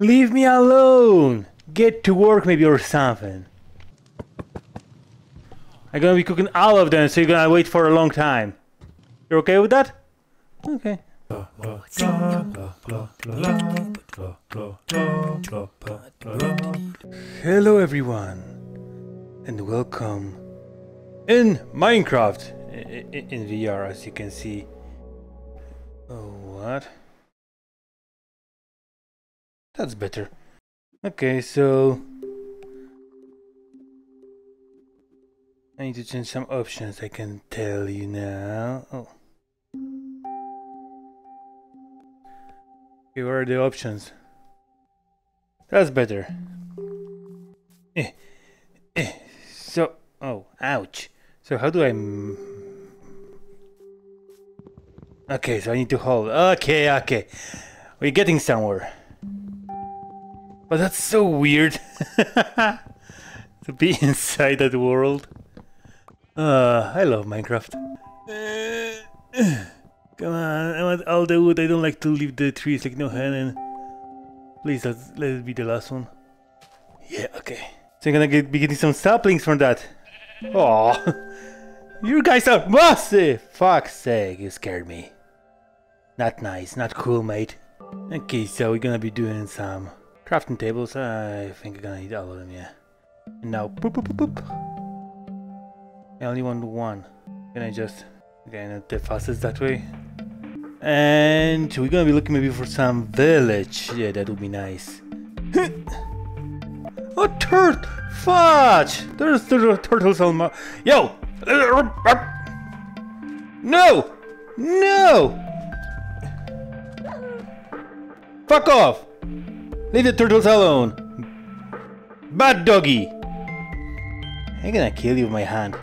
Leave me alone! Get to work maybe or something. I'm gonna be cooking all of them, so you're gonna wait for a long time. You're okay with that? Okay. Hello everyone, and welcome in Minecraft in VR, as you can see. Oh, what? That's better. Okay, so I need to change some options. I can tell you now. Oh. Okay, where are the options? That's better. Eh, eh. So, oh, ouch. So how do I... Okay, so I need to hold. Okay, okay. We're getting somewhere. But that's so weird to be inside that world. Uh, I love Minecraft. Come on, I want all the wood. I don't like to leave the trees like no hand. And Please, let's, let it be the last one. Yeah, okay. So I'm gonna get, be getting some saplings from that. Oh, you guys are massive! Fuck's sake, you scared me. Not nice, not cool, mate. Okay, so we're gonna be doing some crafting tables. I think I'm gonna need all of them, yeah. And now, boop, boop, boop, boop. I only want one. Can I just... Okay, the fastest that way. And we're gonna be looking maybe for some village. Yeah, that would be nice. oh, turt! Fudge! There's tur- turtles on my... Yo! No! No! Fuck off! Leave the turtles alone! Bad doggy! I'm gonna kill you with my hand.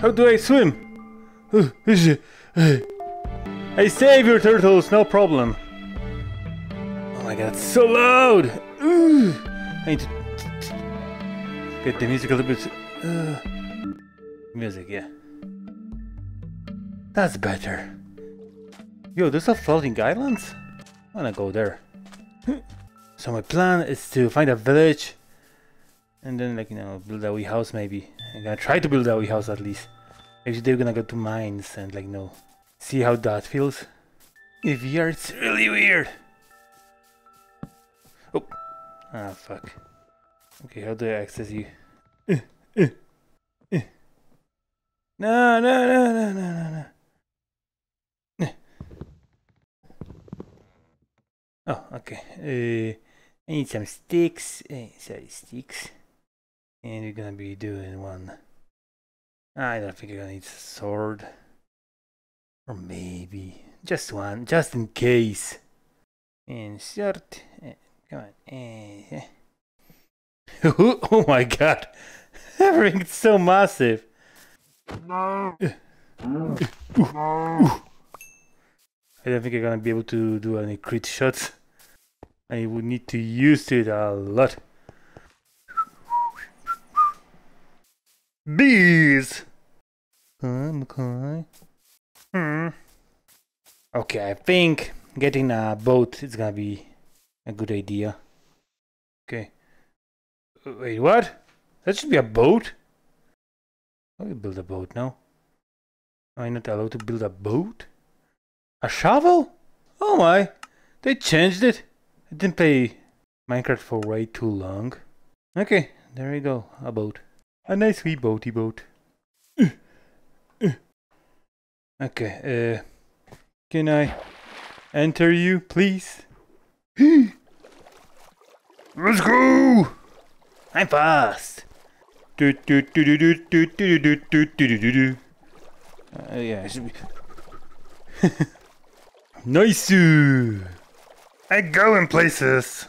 How do I swim? I save your turtles, no problem. Oh my god, it's so loud! I need to get the music a little bit. Uh. Music, yeah. That's better. Yo, there's a floating islands? I wanna go there. so my plan is to find a village and then like you know build a wee house maybe. I'm gonna try to build a wee house at least. Maybe they're gonna go to mines and like know see how that feels. If VR it's really weird. Oh ah fuck. Okay, how do I access you? No no no no no no no. Eh. Oh, okay. Uh, I need some sticks. Uh, sorry, sticks. And we're gonna be doing one. I don't think I'm gonna need a sword. Or maybe. Just one, just in case. Insert. Uh, come on. Uh, oh my god. Everything's so massive. No. I don't think I'm gonna be able to do any crit shots. I would need to use it a lot. Bees! Okay. Hmm. Okay, I think getting a boat is gonna be a good idea. Okay. Wait, what? That should be a boat? Do you build a boat now? Am I not allowed to build a boat? A shovel? Oh my! They changed it. I didn't play Minecraft for way too long. Okay, there we go. A boat. A nice wee boaty boat. Okay, uh, can I enter you, please? Let's go! I'm fast. Do, do, do, do, do, do, do, do, do, do, do, do. Uh, yeah, it should be. nice. I go in places.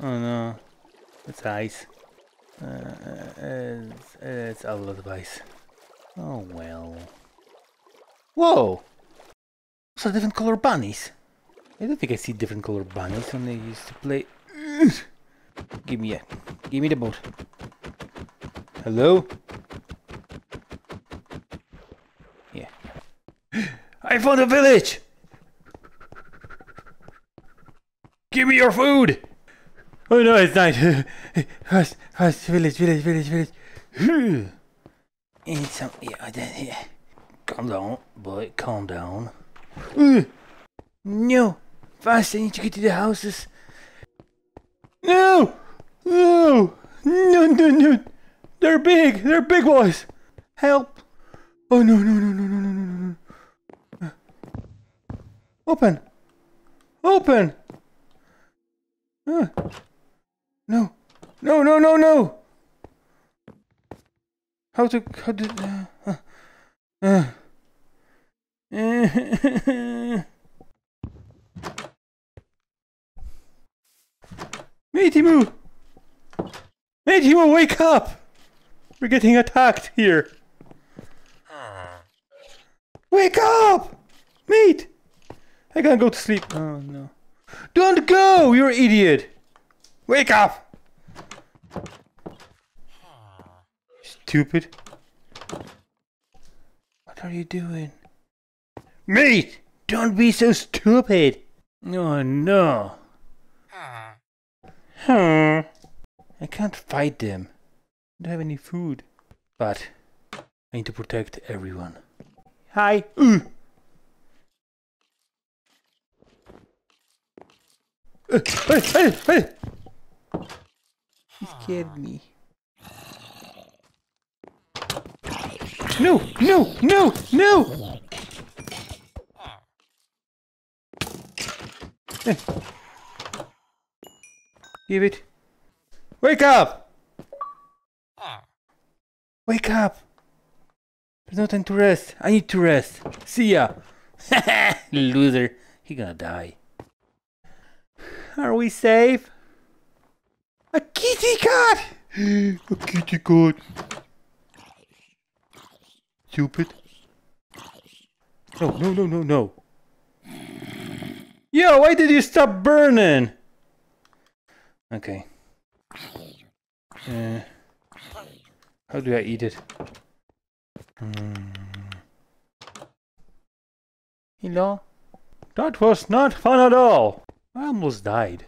Oh no, it's ice. Uh, it's, it's a lot of ice. Oh well. Whoa! Those are different color bunnies. I don't think I see different color bunnies when they used to play. Give me a, give me the boat. Hello? Yeah. I found a village! Give me your food! Oh no, it's night. Hush, hush, village, village, village, village. Eat some, yeah, I did yeah. Calm down, boy, calm down. No! Fast, I need to get to the houses. No! No! No, no, no! They're big! They're big boys! Help! Oh no, no, no, no, no, no, no, no. Open! Open! Uh. No! No, no, no, no! How to, how to, uh, uh, uh. Matey Matey wake up! We're getting attacked here. Wake up! Mate! I gotta go to sleep. Oh no. Don't go, an idiot! Wake up! Stupid. What are you doing? Mate! Don't be so stupid! Oh no. Hmm. I can't fight them. Don't have any food. But I need to protect everyone. Hi. Uh. Uh, hey, hey, hey. He scared me. No, no, no, no! Give it. Wake up! Wake up! There's no time to rest. I need to rest. See ya! Loser. He gonna die. Are we safe? A kitty cat! A kitty cat. Stupid. No, no, no, no, no. Yo, why did you stop burning? Okay. Uh, how do I eat it? Mm. Hello? That was not fun at all. I almost died.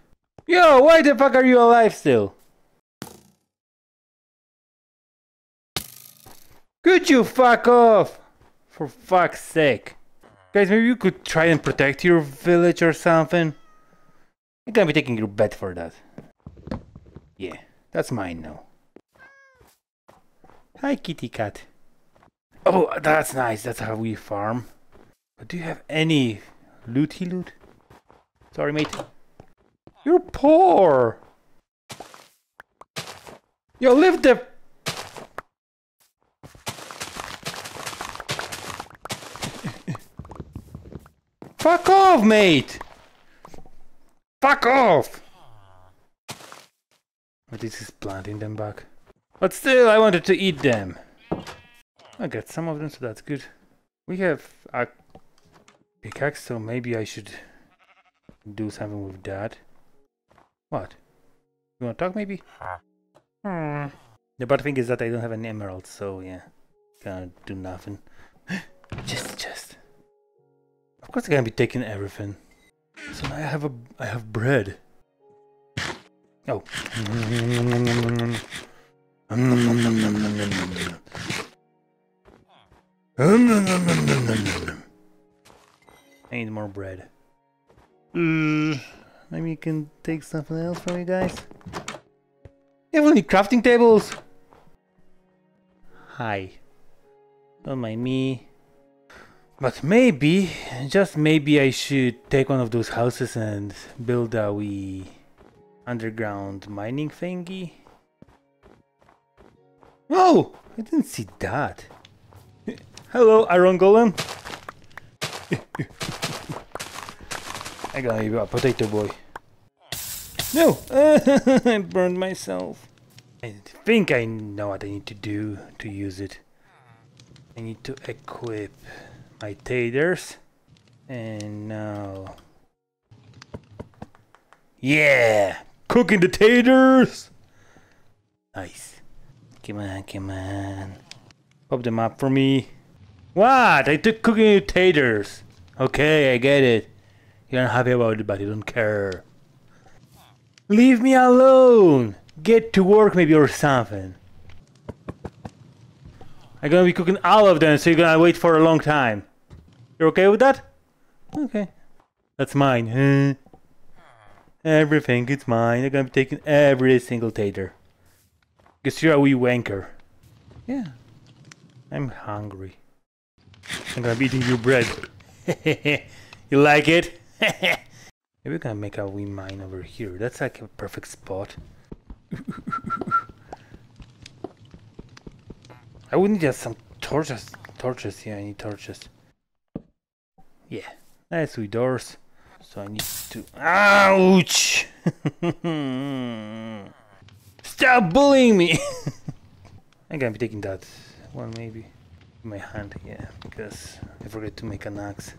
Yo, why the fuck are you alive still? Could you fuck off? For fuck's sake. Guys, maybe you could try and protect your village or something. I'm gonna be taking your bet for that. Yeah, that's mine now. Hi, kitty cat. Oh, that's nice. That's how we farm. But do you have any looty loot? Sorry, mate. You're poor. Yo, live the... Fuck off, mate! Fuck off! But this is planting them back. But still, I wanted to eat them. I got some of them, so that's good. We have a pickaxe, so maybe I should do something with that. What? You wanna talk, maybe? Hmm. The bad thing is that I don't have any emeralds, so yeah. Can't do nothing. just, just. Of course I can be taking everything. So now I have a, I have bread. Oh. I need more bread. Uh, maybe you can take something else from you guys? You have any crafting tables? Hi. Don't mind me. But maybe, just maybe I should take one of those houses and build a wee underground mining thingy. Oh! I didn't see that. Hello, Iron Golem. I got you a potato boy. No! I burned myself. I think I know what I need to do to use it. I need to equip my taters. And now... Yeah! Cooking the taters! Nice. Come on, come on. Pop them up for me. What? I took cooking taters. Okay, I get it. You're not happy about it, but you don't care. Leave me alone! Get to work maybe or something. I'm gonna be cooking all of them, so you're gonna wait for a long time. You're okay with that? Okay. That's mine. Everything is mine. I'm gonna be taking every single tater. Guess you're a wee wanker. Yeah. I'm hungry. I'm gonna be eating your bread. you like it? Maybe we're gonna make a wee mine over here. That's like a perfect spot. I would need just some torches. Torches, yeah, I need torches. Yeah, nice with doors. So I need to. Ouch! Stop bullying me! I'm gonna be taking that one maybe my hand, yeah, because I forgot to make an axe.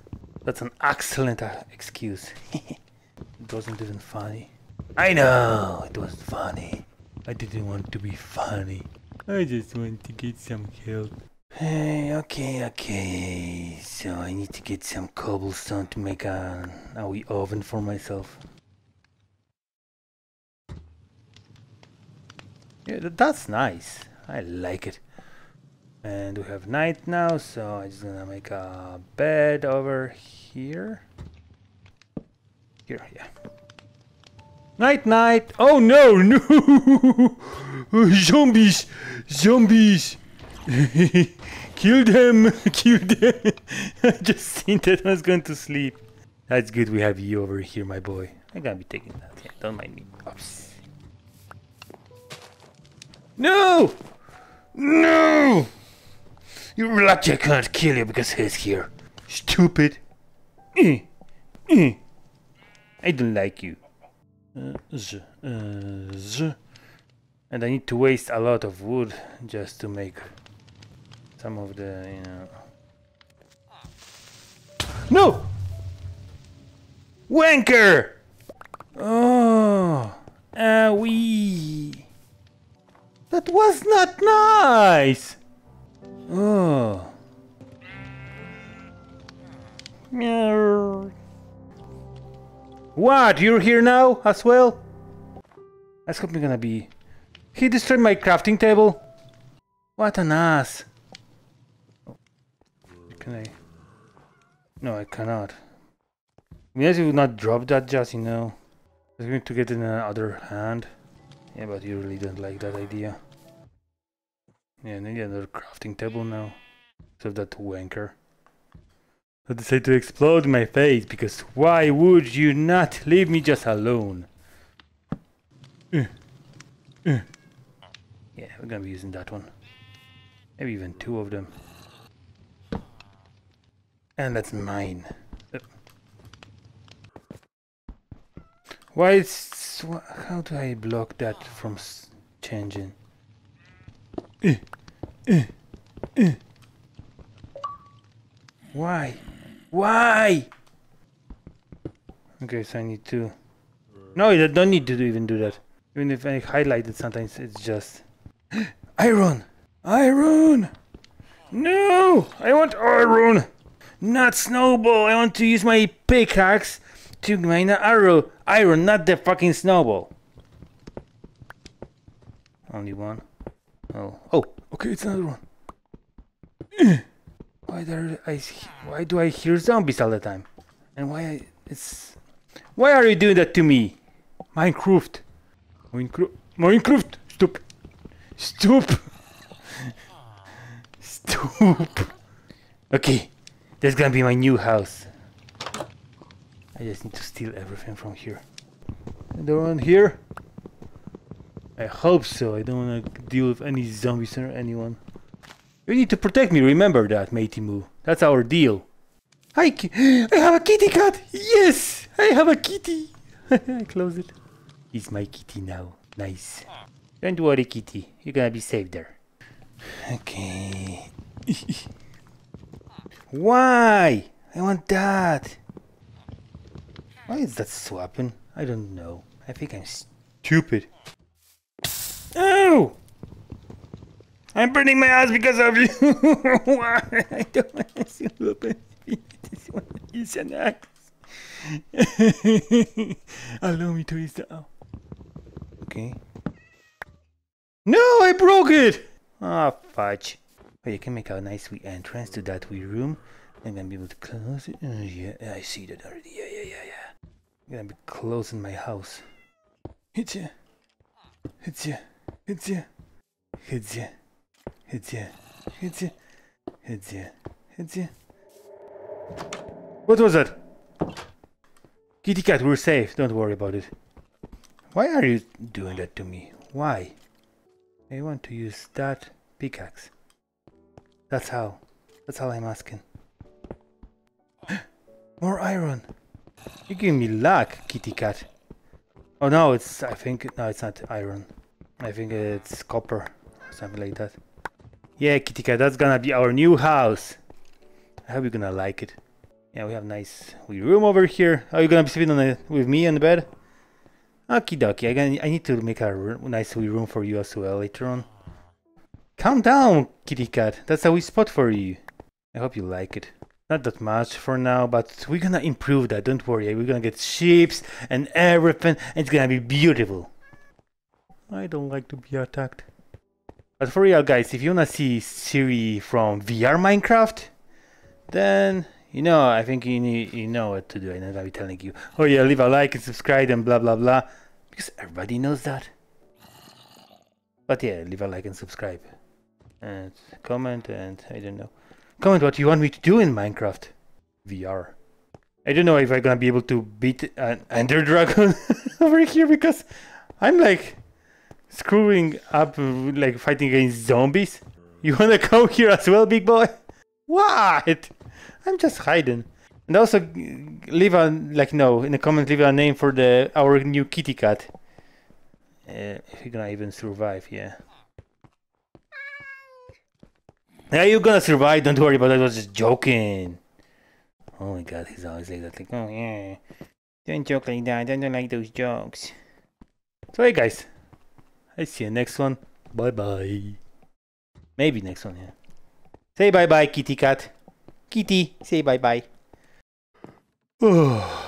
That's an excellent uh, excuse. it wasn't even funny. I know it wasn't funny. I didn't want to be funny. I just want to get some help. Hey, okay, okay. So I need to get some cobblestone to make a, a wee oven for myself. Yeah, that's nice. I like it. And we have night now, so I'm just gonna make a bed over here. Here, yeah. Night, night. Oh no, no! zombies, zombies. Kill them, kill them. I just seen that I was going to sleep. That's good. We have you over here, my boy. I'm gonna be taking that. Yeah, don't mind me. Oops. No! No! You're lucky I can't kill you because he's here. Stupid. Eh, eh. I don't like you. Uh, z, uh, z. And I need to waste a lot of wood just to make some of the, you know. No! Wanker! Oh, ah, wee. That was not nice. Oh. What? You're here now as well? That's hope gonna be. He destroyed my crafting table. What an ass. Can I? No, I cannot. Yes, you would not drop that just, you know. I was going to get in another hand. Yeah, but you really don't like that idea. Yeah, I need another crafting table now. So that wanker. I decided to explode my face because why would you not leave me just alone? Uh, uh. Yeah, we're gonna be using that one. Maybe even two of them. And that's mine. Uh. Why is... wh- How do I block that from s- changing? Uh, uh, uh. Why? Why? Okay, so I need to... No, I don't need to even do that. Even if I highlight it, sometimes it's just... Iron! Iron! No! I want iron! Not snowball! I want to use my pickaxe to mine an arrow. Iron, not the fucking snowball. Only one. Oh, oh, okay, it's another one. Why there I why do I hear zombies all the time? And why I, it's why are you doing that to me? Minecraft. Minecraft. Minecraft. Stop. Stop. Stop. Okay, that's gonna be my new house. I just need to steal everything from here. Another one here? I hope so. I don't want to deal with any zombies or anyone. You need to protect me, remember that, matey moo. That's our deal. I have a kitty cat! Yes! I have a kitty! I close it. He's my kitty now. Nice. Don't worry, kitty. You're gonna be safe there. Okay. Why? I want that. Why is that swapping? I don't know. I think I'm stupid. Oh! I'm burning my ass because of you. Why? I don't want to swap it. this one is an axe. Allow me to use the. Oh. Okay. No, I broke it! Ah, oh, fudge. But you can make a nice wee entrance to that wee room. I'm gonna be able to close it. Uh, yeah, I see that already. Yeah, yeah, yeah, yeah. Gonna be closing my house. Hit ya. Hit ya. Hit ya. Hit ya. Hit ya. Hit ya. Hit ya. Hit ya. What was that? Kitty cat, we're safe. Don't worry about it. Why are you doing that to me? Why? I want to use that pickaxe. That's how. That's how I'm asking. More iron. You give me luck, kitty cat. Oh no, it's, I think, no, it's not iron. I think it's copper something like that. Yeah, kitty cat, that's gonna be our new house. I hope you're gonna like it. Yeah, we have nice wee room over here. Are you gonna be sleeping on the, with me on the bed? Okie dokie, I, I need to make a nice wee room for you as well later on. Calm down, kitty cat. That's a wee spot for you. I hope you like it. Not that much for now, but we're gonna improve that, don't worry. We're gonna get ships and everything, and it's gonna be beautiful. I don't like to be attacked. But for real, guys, if you wanna see Siri from VR Minecraft, then, you know, I think you, need, you know what to do. I'm not be telling you, oh yeah, leave a like and subscribe and blah blah blah, because everybody knows that. But yeah, leave a like and subscribe. And comment and I don't know. Comment what you want me to do in Minecraft VR. I don't know if I'm gonna be able to beat an Ender Dragon over here because I'm like screwing up, like fighting against zombies. You wanna come here as well, big boy? What? I'm just hiding. And also leave a like no in the comment leave a name for the our new kitty cat. Uh, if you're gonna even survive, yeah. Yeah, you're gonna survive. Don't worry about it. I was just joking. Oh my god, he's always like that. Like, oh yeah. Don't joke like that. I don't like those jokes. So hey guys, I see you next one. Bye bye. Maybe next one, yeah. Say bye bye, kitty cat. Kitty, say bye bye.